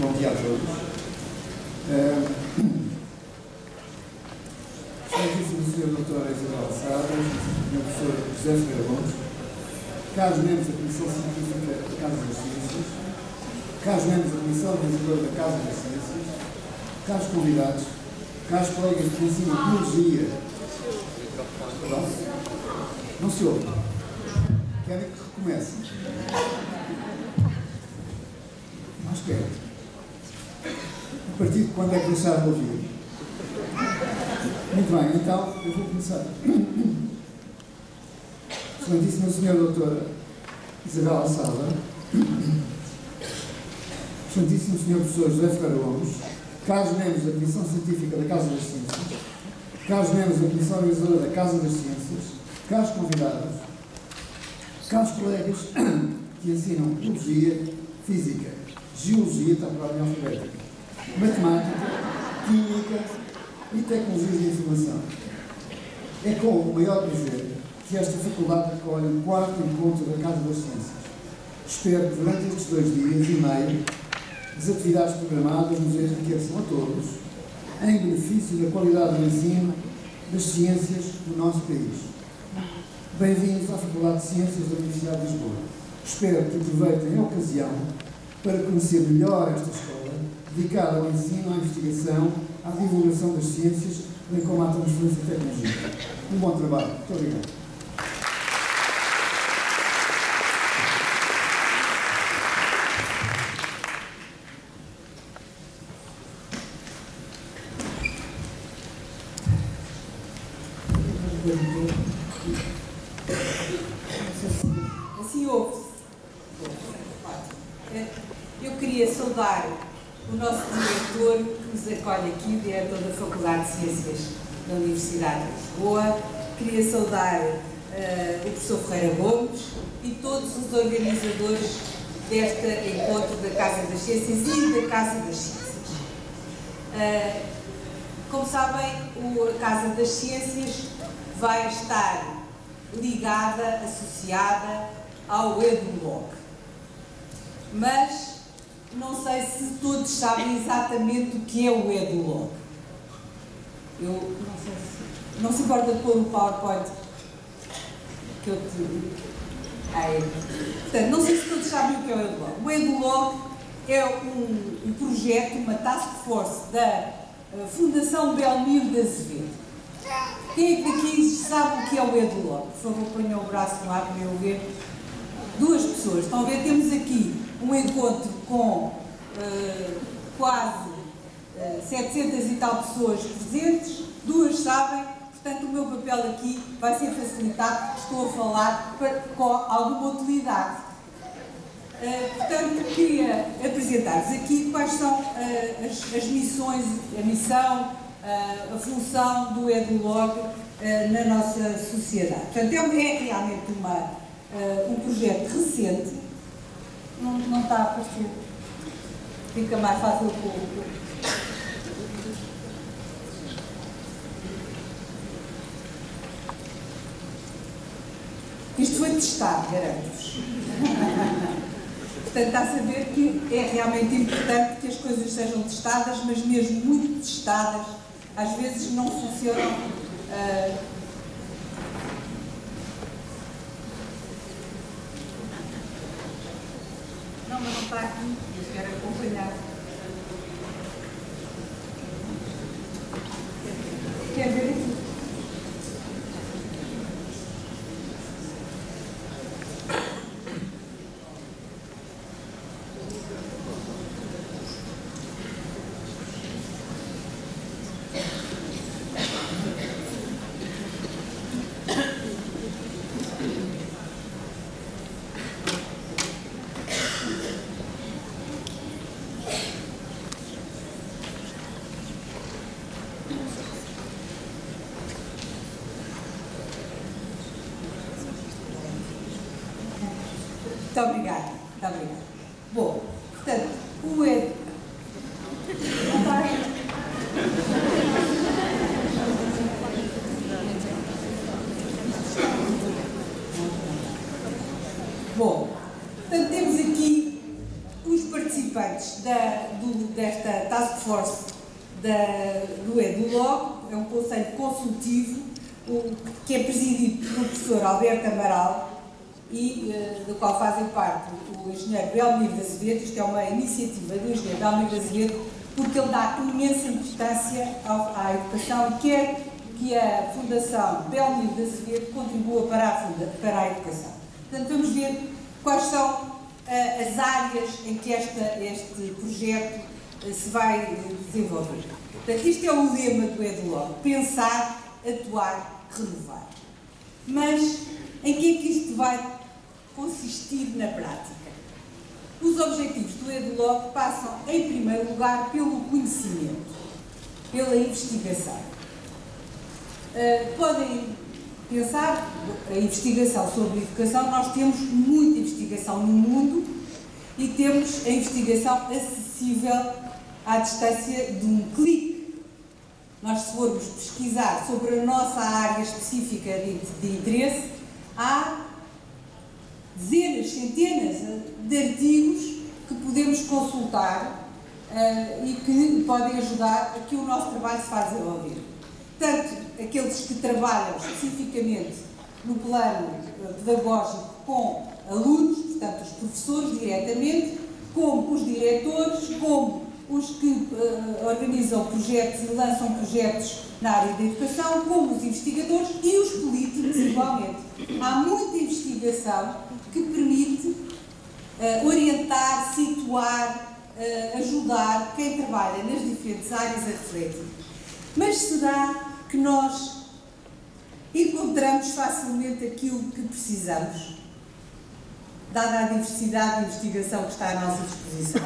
bom dia a todos. Uh, Excelentíssimo Sr. Dr. Isabel Sá, Sr. Professor José Ferreira Gomes, caros membros da Comissão Científica da Casa das Ciências, caros membros da Comissão Organizadora da Casa das Ciências, caros convidados, caros colegas de ensino de Biologia. Não se ouve. Querem que recomece? Mais perto. A partir de quando é que deixaram de ouvir? Muito bem, então eu vou começar. Excelentíssima Senhora Doutora Isabela Sala, Excelentíssimo Senhor Professor José Ferreira Gomes, caros membros da Comissão Científica da Casa das Ciências, caros membros da Comissão Organizadora da Casa das Ciências, caros convidados, caros colegas que ensinam Biologia, Física, Geologia, está ordem alfabética, Matemática, Química e Tecnologias de Informação. É com o maior prazer que esta faculdade acolhe o quarto encontro da Casa das Ciências. Espero que durante estes dois dias e meio as atividades programadas nos enriqueçam a todos em benefício da qualidade do ensino das ciências do nosso país. Bem-vindos à Faculdade de Ciências da Universidade de Lisboa. Espero que aproveitem a ocasião para conhecer melhor esta escola, dedicada ao ensino, à investigação, à divulgação das ciências, bem como à transferência tecnológica. Um bom trabalho. Muito obrigado. Assim ouve-se. Eu queria saudar o nosso diretor que nos acolhe aqui, o diretor da Faculdade de Ciências da Universidade de Lisboa. Queria saudar uh, o professor Ferreira Gomes e todos os organizadores deste encontro da Casa das Ciências e da Casa das Ciências. Uh, como sabem, a Casa das Ciências vai estar ligada, associada ao EduLog. Mas não sei se todos sabem exatamente o que é o EduLog. Eu não sei se. Não se importa de pôr o PowerPoint que eu te. Aí. Portanto, não sei se todos sabem o que é o EduLog. O EduLog é um, um projeto, uma task force da uh, Fundação Belmiro de Azevedo. Quem é que aqui sabe o que é o EduLog? Por favor, ponha o braço no ar para eu ver. Duas pessoas. Estão a ver? Temos aqui um encontro com uh, quase uh, 700 e tal pessoas presentes, duas sabem, portanto o meu papel aqui vai ser facilitado, estou a falar para, com alguma utilidade. Uh, portanto, queria apresentar-vos aqui quais são as, as, missões, a missão, a função do EduLog na nossa sociedade. Portanto, é, é realmente uma, um projeto recente, não, não está a aparecer. Fica mais fácil com o. Isto foi testado, garanto-vos. Portanto, está a saber que é realmente importante que as coisas sejam testadas, mas mesmo muito testadas, às vezes não funcionam. Uh, Não, mas não está aqui. Eu quero acompanhar. Quer ver aqui? Muito obrigada. Muito obrigada. Bom, portanto, o Ed. Bom, portanto, temos aqui os participantes da, do, desta Task Force da, do EduLog, é um conselho consultivo, o, que é presidido pelo professor Alberto Amaral e uh, do qual fazem parte o engenheiro Belmiro de Azevedo. Isto é uma iniciativa do engenheiro Belmiro de Azevedo, porque ele dá imensa importância ao, à educação e quer que a Fundação Belmiro de Azevedo contribua para a, funda, para a educação. Portanto, vamos ver quais são uh, as áreas em que esta, este projeto uh, se vai desenvolver. Portanto, isto é o lema do EduLog, pensar, atuar, renovar. Mas em que é que isto vai consistir na prática? Os objetivos do EduLog passam, em primeiro lugar, pelo conhecimento, pela investigação. Uh, podem pensar a investigação sobre educação, nós temos muita investigação no mundo e temos a investigação acessível à distância de um clique. Nós, se formos pesquisar sobre a nossa área específica de, de interesse, há dezenas, centenas de artigos que podemos consultar uh, e que podem ajudar a que o nosso trabalho se faça ouvir. Tanto aqueles que trabalham especificamente no plano eh, pedagógico com alunos, portanto os professores diretamente, como os diretores, como os que uh, organizam projetos e lançam projetos na área da educação, como os investigadores e os políticos igualmente. Há muita investigação que permite uh, orientar, situar, uh, ajudar quem trabalha nas diferentes áreas a refletir. Mas será que nós encontramos facilmente aquilo que precisamos? Dada a diversidade de investigação que está à nossa disposição.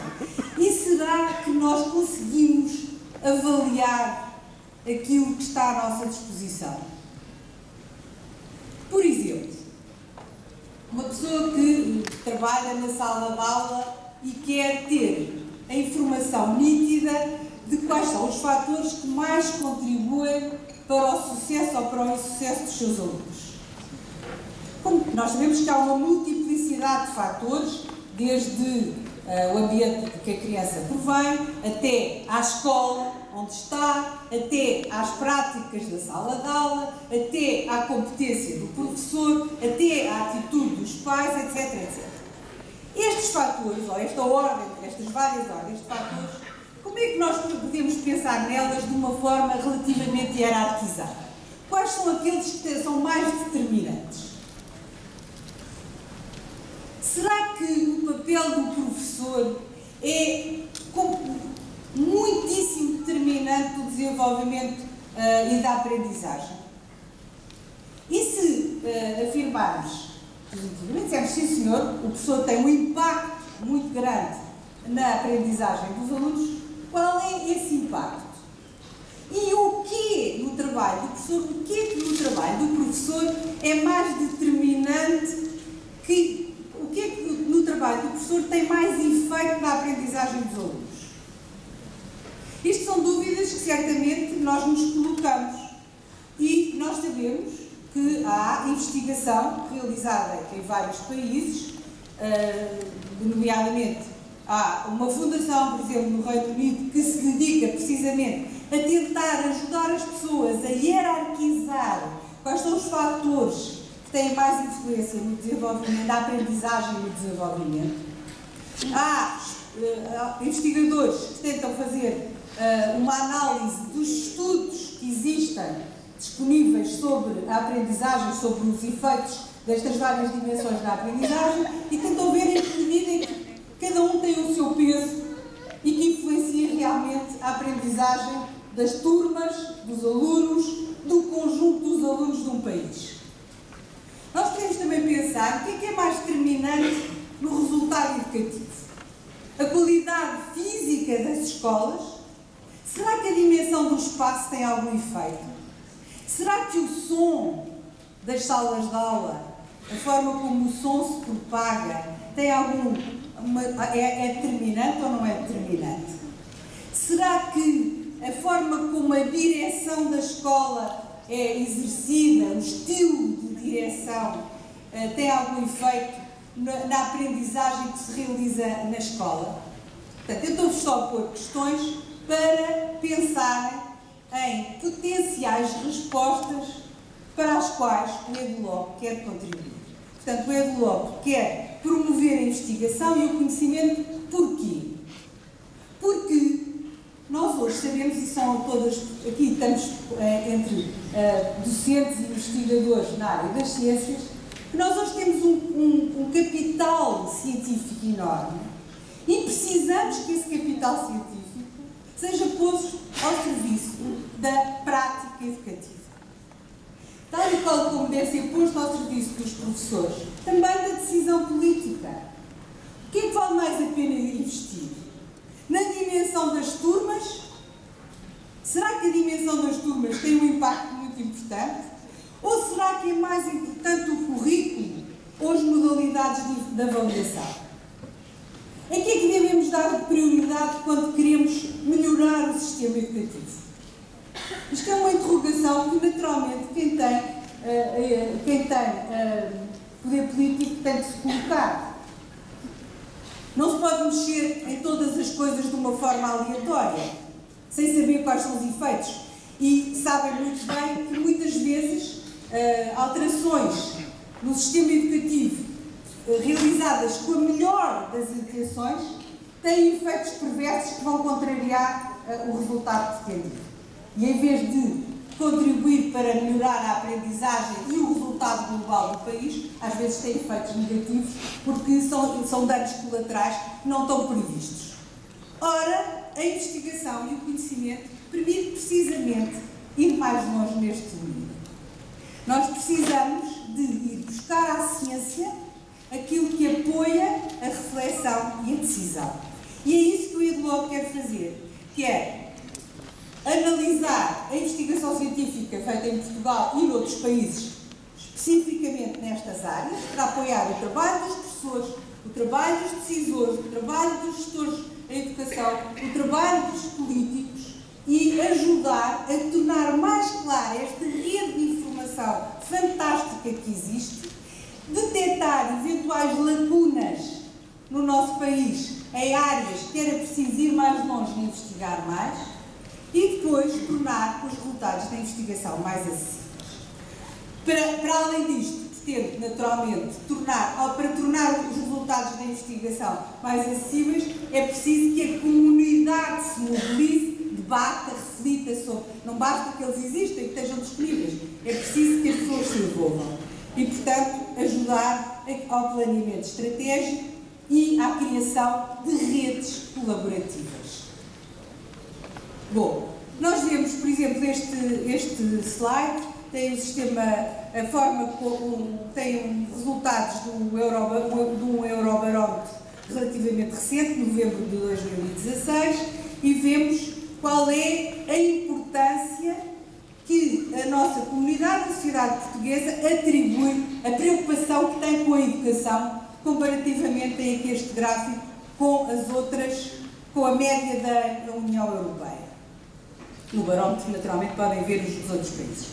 E será que nós conseguimos avaliar aquilo que está à nossa disposição? Por exemplo, uma pessoa que trabalha na sala de aula e quer ter a informação nítida de quais são os fatores que mais contribuem para o sucesso ou para o insucesso dos seus alunos. Como nós sabemos que há uma multiplicidade de fatores, desde uh, o ambiente que a criança provém, até à escola onde está, até às práticas da sala de aula, até à competência do professor, até à atitude dos pais, etc, etc. Estes fatores, ou esta ordem, estas várias ordens de fatores, como é que nós podemos pensar nelas de uma forma relativamente hierarquizada? Quais são aqueles que são mais determinantes? Será que o papel do professor é muitíssimo determinante do desenvolvimento uh, e da aprendizagem? E se uh, afirmarmos positivamente, dizemos sim senhor, o professor tem um impacto muito grande na aprendizagem dos alunos, qual é esse impacto? E o que no trabalho do professor, o que é que no trabalho do professor é mais determinante que o é que no trabalho do professor tem mais efeito na aprendizagem dos alunos? Isto são dúvidas que certamente nós nos colocamos. E nós sabemos que há investigação realizada em vários países, uh, nomeadamente há uma fundação, por exemplo, no Reino Unido, que se dedica precisamente a tentar ajudar as pessoas a hierarquizar quais são os fatores que têm mais influência no desenvolvimento, na aprendizagem e no desenvolvimento. Há uh, investigadores que tentam fazer uma análise dos estudos que existem disponíveis sobre a aprendizagem, sobre os efeitos destas várias dimensões da aprendizagem e tentam ver em que medida que cada um tem o seu peso e que influencia realmente a aprendizagem das turmas, dos alunos, do conjunto dos alunos de um país. Nós podemos também pensar o que é, que é mais determinante no resultado educativo. A qualidade física das escolas? Será que a dimensão do espaço tem algum efeito? Será que o som das salas de aula, a forma como o som se propaga, tem algum uma, é, é determinante ou não é determinante? Será que a forma como a direção da escola é exercida, o estilo de direção, eh, tem algum efeito na, na aprendizagem que se realiza na escola? Portanto, eu estou-vos só a pôr questões para pensarem em potenciais respostas para as quais o EduLog quer contribuir. Portanto, o EduLog quer promover a investigação e o conhecimento porquê? Porque nós hoje sabemos, e são todas, aqui estamos é, entre é, docentes e investigadores na área das ciências, que nós hoje temos um, um, um capital científico enorme e precisamos que esse capital científico seja posto ao serviço da prática educativa. Tal e qual como deve ser posto ao serviço dos professores, também da decisão política. O que é que vale mais a pena investir? Na dimensão das turmas? Será que a dimensão das turmas tem um impacto muito importante? Ou será que é mais importante o currículo ou as modalidades de, avaliação? A que é que devemos dar prioridade quando queremos melhorar o sistema educativo? Isto é uma interrogação que, naturalmente, quem tem, uh, quem tem uh, poder político tem de se colocar. Não se pode mexer em todas as coisas de uma forma aleatória, sem saber quais são os efeitos. E sabem muito bem que muitas vezes alterações no sistema educativo realizadas com a melhor das intenções têm efeitos perversos que vão contrariar uh, o resultado pretendido. E em vez de contribuir para melhorar a aprendizagem e o resultado global do país, às vezes tem efeitos negativos porque são, são danos colaterais que não estão previstos. Ora, a investigação e o conhecimento permite precisamente ir mais longe neste domínio. Nós precisamos de ir buscar à ciência aquilo que apoia a reflexão e a decisão. E é isso que o EduLog quer fazer, que é analisar a investigação científica feita em Portugal e noutros países, especificamente nestas áreas, para apoiar o trabalho dos professores, o trabalho dos decisores, o trabalho dos gestores da educação, o trabalho dos políticos e ajudar a tornar mais clara esta rede de informação fantástica que existe detectar eventuais lacunas no nosso país em áreas que era preciso ir mais longe e investigar mais e depois tornar os resultados da investigação mais acessíveis. Para, para além disto, pretende naturalmente tornar, para tornar os resultados da investigação mais acessíveis, é preciso que a comunidade se mobilize, debata, reflita sobre. Não basta que eles existam e que estejam disponíveis, é preciso que as pessoas se envolvam e, portanto, ajudar ao planeamento estratégico e à criação de redes colaborativas. Bom, nós vemos, por exemplo, este, este slide, tem o sistema, a forma como tem resultados do, Euro, do Eurobarómetro relativamente recente, novembro de 2016, e vemos qual é a importância que a nossa comunidade, a sociedade portuguesa, atribui a preocupação que tem com a educação, comparativamente, tem aqui este gráfico, com as outras, com a média da União Europeia. No barómetro, naturalmente, podem ver os outros países.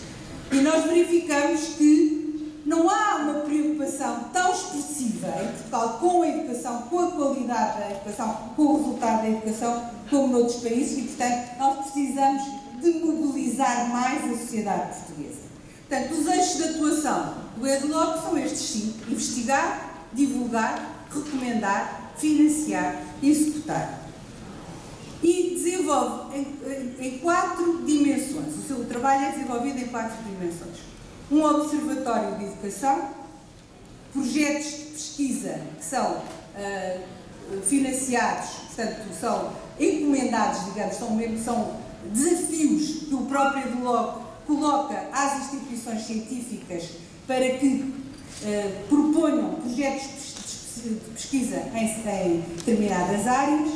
E nós verificamos que não há uma preocupação tão expressiva em Portugal com a educação, com a qualidade da educação, com o resultado da educação, como noutros países, e, portanto, nós precisamos de mobilizar mais a sociedade portuguesa. Portanto, os eixos de atuação do EDLOC são estes cinco: investigar, divulgar, recomendar, financiar e executar. E desenvolve em, em, quatro dimensões. O seu trabalho é desenvolvido em quatro dimensões. Um observatório de educação, projetos de pesquisa que são uh, financiados, portanto, são encomendados, digamos, são, mesmo, são desafios que o próprio blog coloca às instituições científicas para que eh, proponham projetos de pesquisa em, em, determinadas áreas,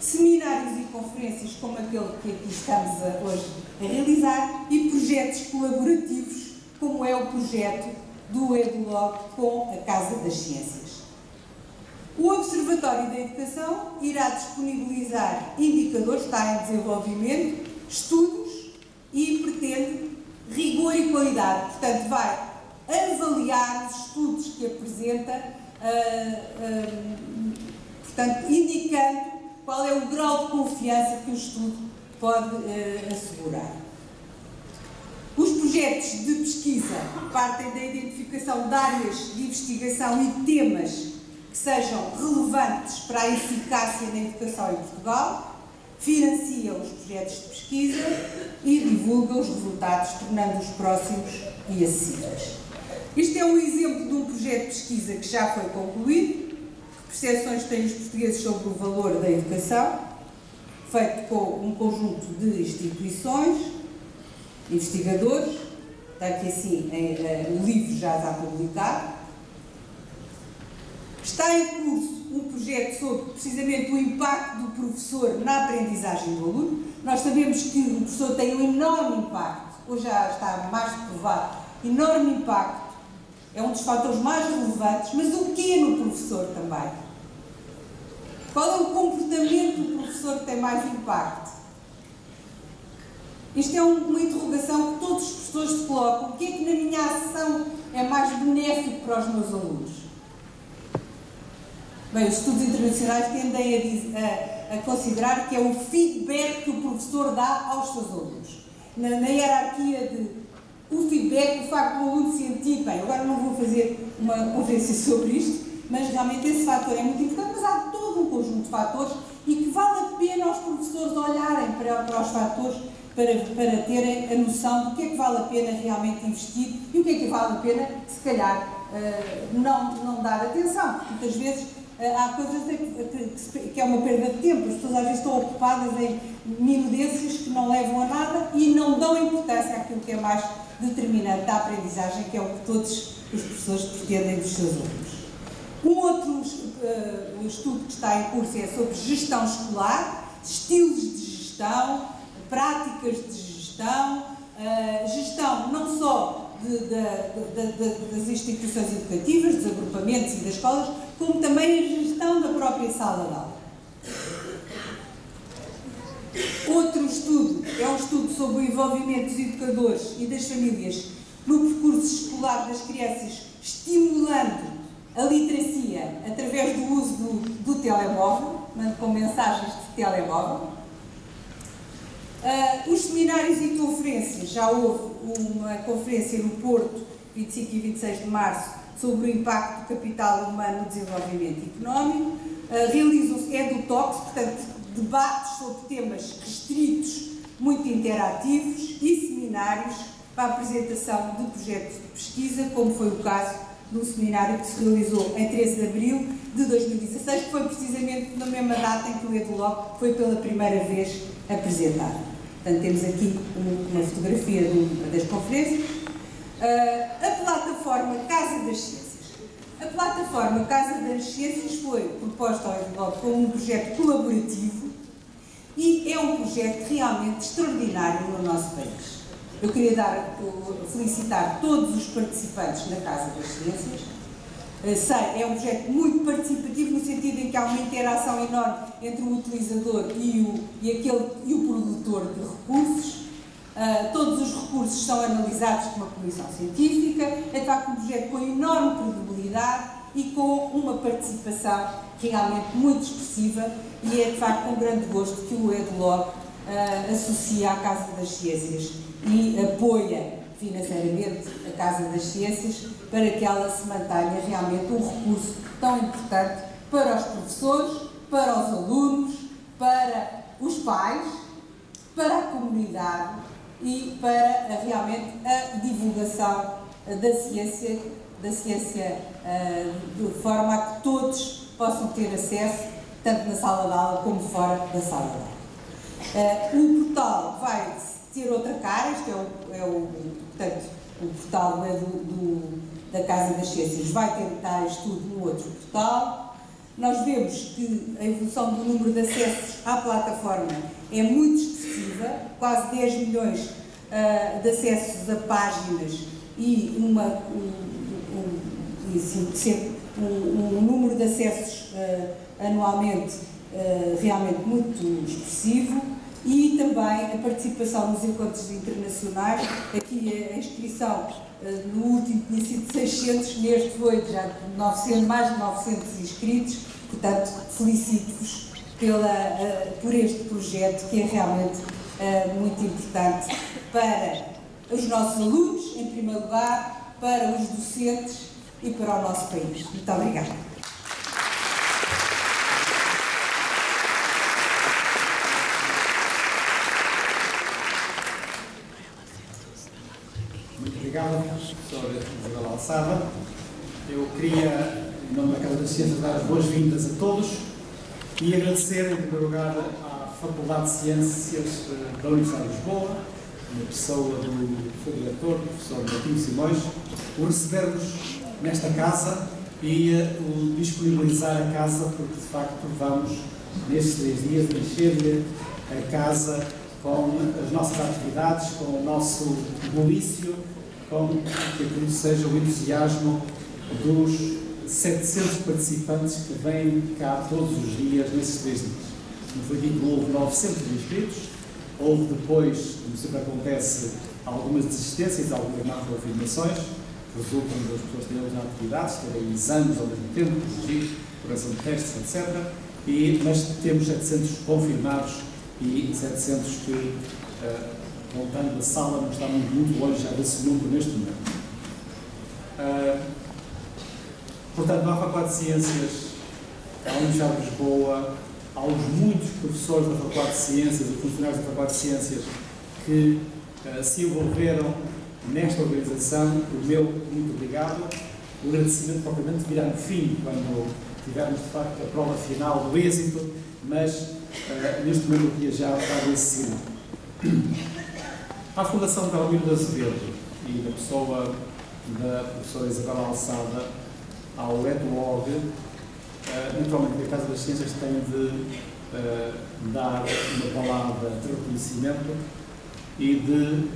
seminários e conferências como aquele que aqui estamos a, hoje a realizar e projetos colaborativos como é o projeto do EduLog com a Casa das Ciências. O Observatório da Educação irá disponibilizar indicadores, está em desenvolvimento, estudos e pretende rigor e qualidade. Portanto, vai avaliar os estudos que apresenta, uh, uh, portanto, indicando qual é o grau de confiança que o estudo pode uh, assegurar. Os projetos de pesquisa partem da identificação de áreas de investigação e temas que sejam relevantes para a eficácia da educação em Portugal, financiam os projetos de pesquisa e divulgam os resultados, tornando-os próximos e acessíveis. Este é um exemplo de um projeto de pesquisa que já foi concluído, que percepções têm os portugueses sobre o valor da educação, feito com um conjunto de instituições, investigadores, está aqui assim em, uh, o livro já está publicado. Está em curso projeto sobre precisamente o impacto do professor na aprendizagem do aluno. Nós sabemos que o professor tem um enorme impacto, hoje já está mais provado, enorme impacto, é um dos fatores mais relevantes, mas o que é no professor também? Qual é o comportamento do professor que tem mais impacto? Isto é uma interrogação que todos os professores se colocam. O que é que na minha ação é mais benéfico para os meus alunos? Bem, os estudos internacionais tendem a, a, a, considerar que é o feedback que o professor dá aos seus alunos. Na, na hierarquia de o feedback, o facto do aluno sentir, bem, agora não vou fazer uma conferência sobre isto, mas realmente esse fator é muito importante, mas há todo um conjunto de fatores e que vale a pena os professores olharem para, para os fatores para, para terem a noção do que é que vale a pena realmente investir e o que é que vale a pena, se calhar, uh, não, não dar atenção, muitas vezes há coisas que, é uma perda de tempo, as pessoas às vezes estão ocupadas em minudências que não levam a nada e não dão importância àquilo que é mais determinante da aprendizagem, que é o que todos os professores pretendem dos seus alunos. Um outro uh, estudo que está em curso é sobre gestão escolar, estilos de gestão, práticas de gestão, uh, gestão não só de, de, de, das instituições educativas, dos agrupamentos e das escolas, como também a gestão da própria sala de aula. Outro estudo é um estudo sobre o envolvimento dos educadores e das famílias no percurso escolar das crianças, estimulando a literacia através do uso do, do telemóvel, com mensagens de telemóvel. Uh, os seminários e conferências, já houve uma conferência no Porto, 25 e 26 de março, sobre o impacto do capital humano no desenvolvimento económico. Uh, Realizam-se EduTalks, portanto, debates sobre temas restritos, muito interativos e seminários para a apresentação de projetos de pesquisa, como foi o caso do seminário que se realizou em 13 de abril de 2016, que foi precisamente na mesma data em que o EduLoc foi pela primeira vez apresentado. Portanto, temos aqui uma fotografia das conferências. Uh, a plataforma Casa das Ciências. A plataforma Casa das Ciências foi proposta ao EduLoc como um projeto colaborativo e é um projeto realmente extraordinário no nosso país. Eu queria dar, felicitar todos os participantes na Casa das Ciências. Eh, sei, é um projeto muito participativo no sentido em que há uma interação enorme entre o utilizador e o, e aquele, e o produtor de recursos. Uh, todos os recursos são analisados por uma comissão científica. É de facto um projeto com enorme credibilidade e com uma participação realmente muito expressiva e é de facto com grande gosto que o EduLog uh, associa à Casa das Ciências e apoia financeiramente a Casa das Ciências para que ela se mantenha realmente um recurso tão importante para os professores, para os alunos, para os pais, para a comunidade e para realmente a divulgação da ciência, da ciência de forma a que todos possam ter acesso, tanto na sala de aula como fora da sala de aula. O portal vai ter outra cara, isto é o, é o portanto, o portal é do, do, da Casa das Ciências vai tentar estudo no outro portal. Nós vemos que a evolução do número de acessos à plataforma é muito expressiva, quase 10 milhões uh, de acessos a páginas e uma, um, um, um, um número de acessos uh, anualmente uh, realmente muito expressivo e também a participação nos encontros internacionais. Aqui a inscrição no último tinha sido 600, neste foi já 900, mais de 900 inscritos, portanto felicito-vos pela, uh, por este projeto que é realmente uh, muito importante para os nossos alunos, em primeiro lugar, para os docentes e para o nosso país. Muito obrigada. obrigado, professora Isabel Alçada. Eu queria, em nome da Casa das Ciências, dar as boas-vindas a todos e agradecer, em primeiro lugar, à Faculdade de Ciências eh, da Universidade de Lisboa, na pessoa do professor diretor, professor Martinho Simões, por receber-nos nesta casa e uh, o disponibilizar a casa, porque de facto vamos, nestes três dias, encher-lhe a casa com as nossas atividades, com o nosso bulício com que aquilo seja o entusiasmo dos 700 participantes que vêm cá todos os dias nesses três dias. Foi dito, houve 900 inscritos, houve depois, como sempre acontece, algumas desistências, algumas má confirmações, que resultam das pessoas terem outras atividades, terem exames ao mesmo tempo, corrigir, correção de testes, etc. E, mas temos 700 confirmados e 700 que uh, voltando da sala, não estamos muito longe já desse número neste momento. Uh, portanto, na Faculdade de Ciências, à Universidade de Lisboa, aos muitos professores da Faculdade de Ciências e funcionários da Faculdade de Ciências que uh, se envolveram nesta organização, o meu muito obrigado. O agradecimento propriamente virá no fim, quando tivermos de facto a prova final do êxito, mas uh, neste momento eu queria já dar esse sinal. À Fundação Calmiro de Azevedo e da pessoa da professora Isabel Alçada, ao EduOG, uh, naturalmente a Casa das Ciências tem de uh, dar uma palavra de reconhecimento e de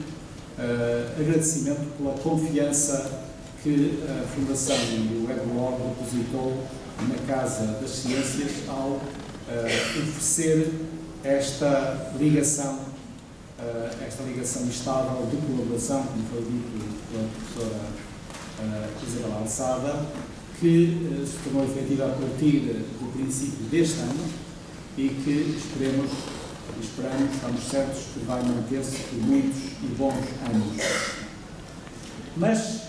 uh, agradecimento pela confiança que a Fundação e o EduOG depositou na Casa das Ciências ao oferecer esta ligação esta ligação estável de colaboração, como foi dito pela professora Isabel Alçada, que uh, se tornou efetiva a partir do princípio deste ano e que esperemos, esperamos, estamos certos que vai manter-se por muitos e bons anos. Mas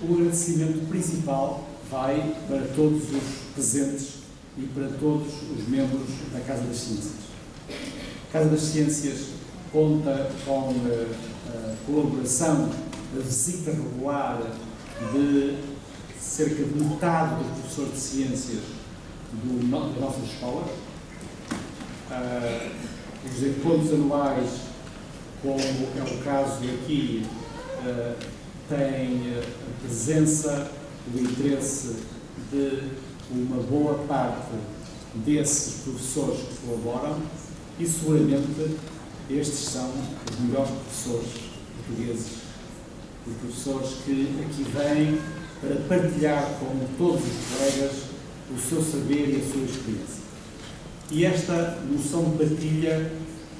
o agradecimento principal vai para todos os presentes e para todos os membros da Casa das Ciências. A Casa das Ciências conta com eh, a colaboração, a visita regular de cerca de metade dos professores de ciências do, da nossa escola. Uh, os encontros anuais, como é o caso aqui, uh, têm a presença, o interesse de uma boa parte desses professores que colaboram e seguramente estes são os melhores professores portugueses, os professores que aqui vêm para partilhar com todos os colegas o seu saber e a sua experiência. E esta noção de partilha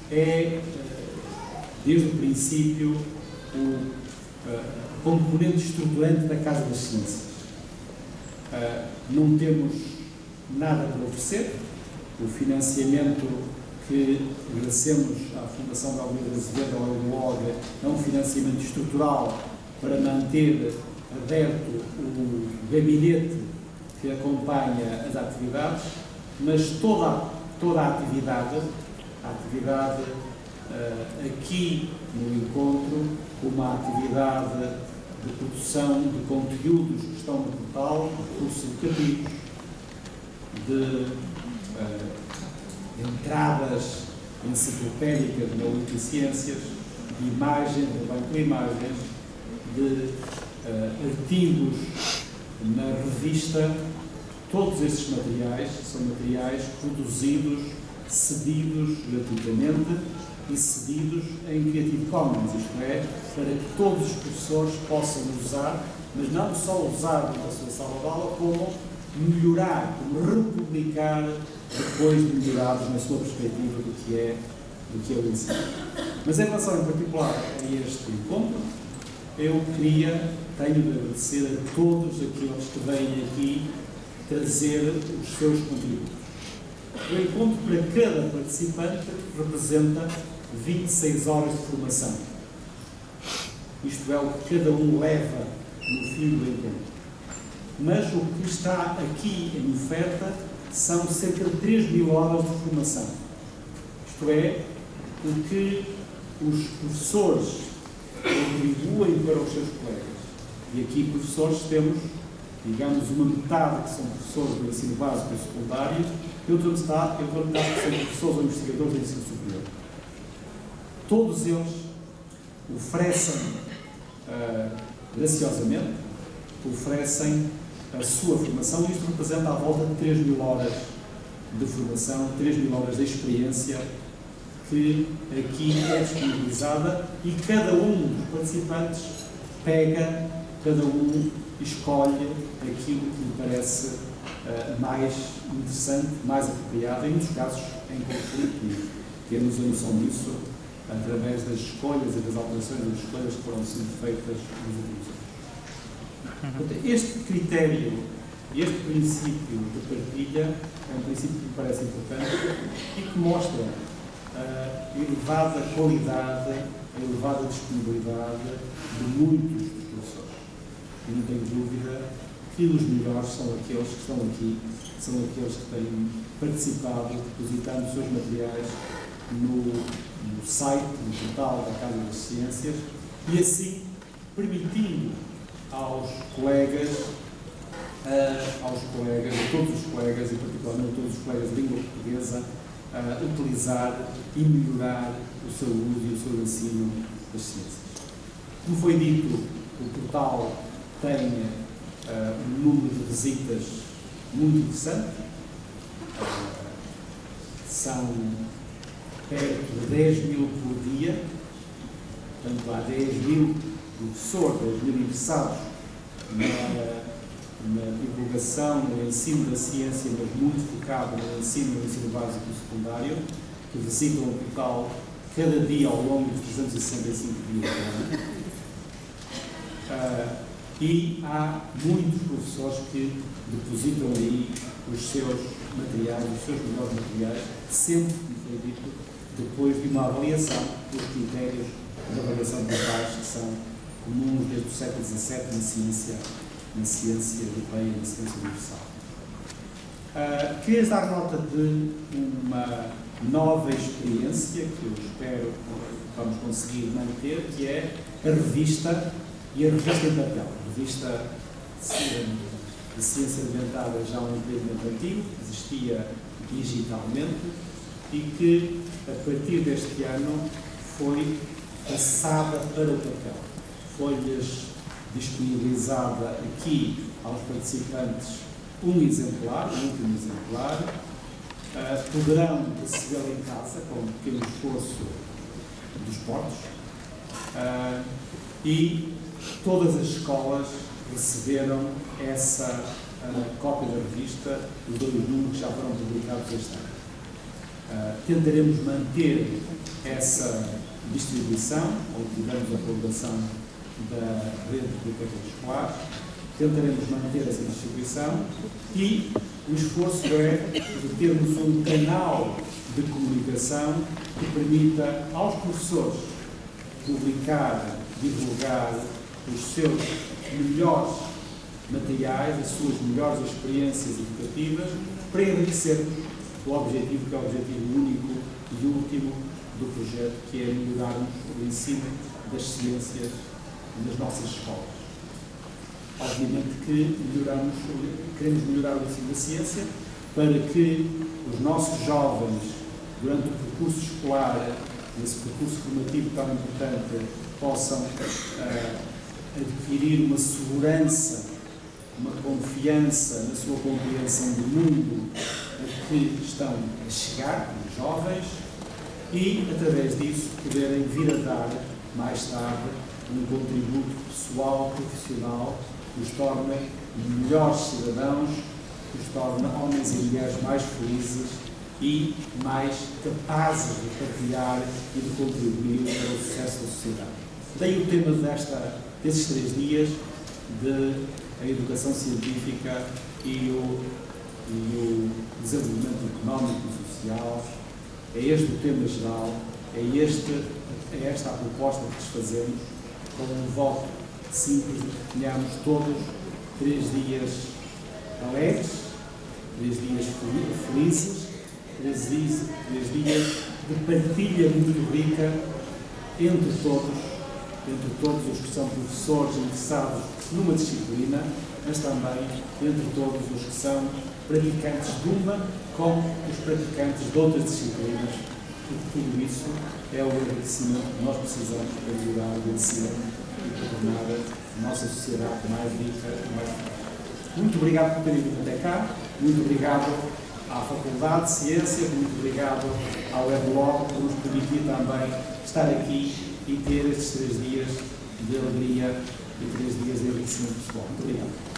é, eh, desde o princípio, o eh, componente estruturante da Casa das Ciências. Eh, não temos nada para oferecer, o financiamento que agradecemos à Fundação da Almeida Azevedo, ao EUOG, é um financiamento estrutural para manter aberto o gabinete que acompanha as atividades, mas toda, toda a atividade, a atividade uh, aqui no encontro, uma atividade de produção de conteúdos que estão no portal, cursos educativos, de uh, entradas enciclopédicas na Wikiciências, de imagens, também com imagens, de uh, artigos na revista. Todos estes materiais são materiais produzidos, cedidos gratuitamente e cedidos em Creative Commons, isto é, para que todos os professores possam usar, mas não só usar na sua sala de aula, como melhorar, como republicar depois de melhorados na sua perspectiva do que é, do que é o ensino. Mas em relação em particular a este encontro, eu queria, tenho de agradecer a todos aqueles que vêm aqui trazer os seus contributos. O encontro para cada participante representa 26 horas de formação. Isto é o que cada um leva no fim do encontro. Mas o que está aqui em oferta são cerca de 3 mil horas de formação. Isto é, o que os professores contribuem para os seus colegas. E aqui, professores, temos, digamos, uma metade que são professores do ensino básico e secundário e outra metade, outra metade que são professores ou investigadores do ensino superior. Todos eles oferecem uh, graciosamente, oferecem a sua formação e isto representa à volta de 3 mil horas de formação, 3 mil horas de experiência que aqui é disponibilizada e cada um dos participantes pega, cada um escolhe aquilo que lhe parece uh, mais interessante, mais apropriado, em muitos casos em conflito, temos a noção disso através das escolhas e das alterações das escolhas que foram sendo feitas nos últimos anos. Este critério, este princípio de partilha é um princípio que me parece importante e que mostra a elevada qualidade, a elevada disponibilidade de muitos dos professores. E não tenho dúvida que os melhores são aqueles que estão aqui, são aqueles que têm participado, depositando os seus materiais no, no site, no portal da Casa das Ciências, e assim permitindo aos colegas, uh, aos colegas, a todos os colegas, e particularmente a todos os colegas de língua portuguesa, uh, utilizar e melhorar o seu uso e o seu ensino das ciências. Como foi dito, o portal tem uh, um número de visitas muito interessante. Uh, são perto de 10 mil por dia, portanto há 10 mil professores, 10 mil interessados na na divulgação, no ensino da ciência, mas muito focado no ensino, no ensino básico e secundário, que visitam o portal cada dia ao longo dos 365 dias do ano. Uh, e há muitos professores que depositam aí os seus materiais, os seus melhores materiais, sempre, como foi dito, depois de uma avaliação dos critérios de avaliação de paz que são comuns desde o século XVII na ciência na ciência europeia e na ciência universal. Uh, queria dar nota de uma nova experiência que eu espero que vamos conseguir manter, que é a revista e a revista em papel. A revista de ciência alimentar já um empreendimento antigo, existia digitalmente e que, a partir deste ano, foi passada para o papel. Folhas disponibilizada aqui aos participantes um exemplar, um último exemplar. Uh, poderão recebê-lo em casa com um pequeno esforço dos portos uh, e todas as escolas receberam essa uh, cópia da revista, os dois números já foram publicados este ano. tentaremos manter essa distribuição, ou tivemos a publicação da rede de bibliotecas escolares, tentaremos manter essa distribuição e o esforço é de termos um canal de comunicação que permita aos professores publicar, divulgar os seus melhores materiais, as suas melhores experiências educativas, para enriquecer o objetivo, que é o objetivo único e último do projeto, que é melhorarmos o ensino das ciências nas nossas escolas. Obviamente que melhoramos, queremos melhorar o ensino da ciência para que os nossos jovens, durante o percurso escolar, esse percurso formativo tão importante, possam uh, adquirir uma segurança, uma confiança na sua compreensão do mundo a que estão a chegar, como jovens, e, através disso, poderem vir a dar, mais tarde, um contributo pessoal, profissional, que os torna melhores cidadãos, que os torna homens e mulheres mais felizes e mais capazes de partilhar e de contribuir para o sucesso da sociedade. Daí o tema desta, desses três dias de a educação científica e o e o desenvolvimento económico e social. É este o tema geral, é, este, é esta a proposta que lhes fazemos, com um voto simples tenhamos todos três dias alegres, três dias felizes, três dias, três dias de partilha muito rica entre todos, entre todos os que são professores interessados numa disciplina, mas também entre todos os que são praticantes de uma com os praticantes de outras disciplinas, porque tudo isso é o agradecimento que nós precisamos para ajudar a agradecer e para tornar a nossa sociedade mais rica mais forte. Muito obrigado por terem vindo até cá, muito obrigado à Faculdade de Ciências, muito obrigado ao Weblog por nos permitir também estar aqui e ter estes três dias de alegria e três dias de enriquecimento pessoal. Muito obrigado.